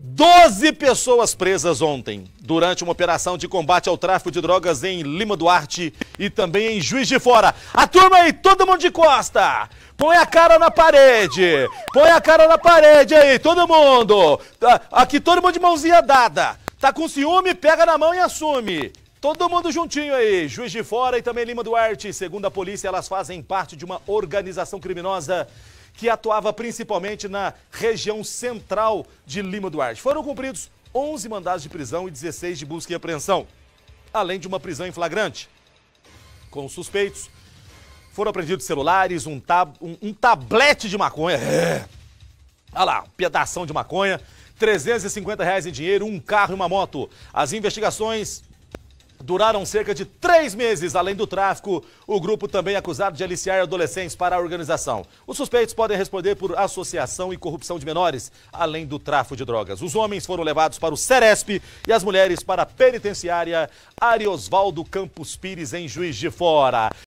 12 pessoas presas ontem, durante uma operação de combate ao tráfico de drogas em Lima Duarte e também em Juiz de Fora. A turma aí, todo mundo de costa! Põe a cara na parede! Põe a cara na parede aí, todo mundo! Tá, aqui todo mundo de mãozinha dada. Tá com ciúme, pega na mão e assume. Todo mundo juntinho aí, Juiz de Fora e também Lima Duarte. Segundo a polícia, elas fazem parte de uma organização criminosa que atuava principalmente na região central de Lima Duarte. Foram cumpridos 11 mandados de prisão e 16 de busca e apreensão, além de uma prisão em flagrante. Com os suspeitos, foram apreendidos celulares, um, tab um, um tablete de maconha, é. olha lá, um pedação de maconha, 350 reais em dinheiro, um carro e uma moto. As investigações duraram cerca de três meses. Além do tráfico, o grupo também é acusado de aliciar adolescentes para a organização. Os suspeitos podem responder por associação e corrupção de menores, além do tráfico de drogas. Os homens foram levados para o Ceresp e as mulheres para a penitenciária Ariosvaldo Campos Pires, em Juiz de Fora.